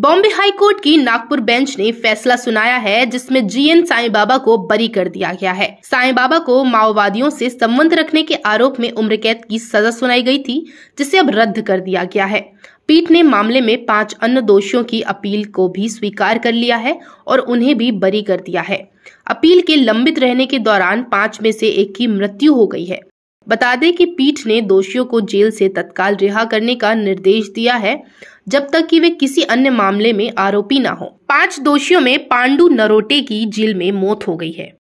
Bombay high court की Nagpur bench ने फैसला सुनाया है, जिसमें जीएन साईं बाबा को बरी कर दिया गया है। साईं बाबा को माओवादियों से संबंध रखने के आरोप में उम्र कैद की सजा सुनाई गई थी, जिसे अब रद्द कर दिया गया है। पीठ ने मामले में पाँच अन्य दोषियों की अपील को भी स्वीकार कर लिया है और उन्हें भी बरी कर दिया है। अपील के लंबित रहने के दौरान पाँच में से एक की मृत्यु हो गई है। बता दें कि पीठ ने दोषियों को जेल से तत्काल रिहा करने का निर्देश दिया है, जब तक कि वे किसी अन्य मामले में आरोपी न हो। पाँच दोषियों में पांडु नरोटे की जेल में मौत हो गई है।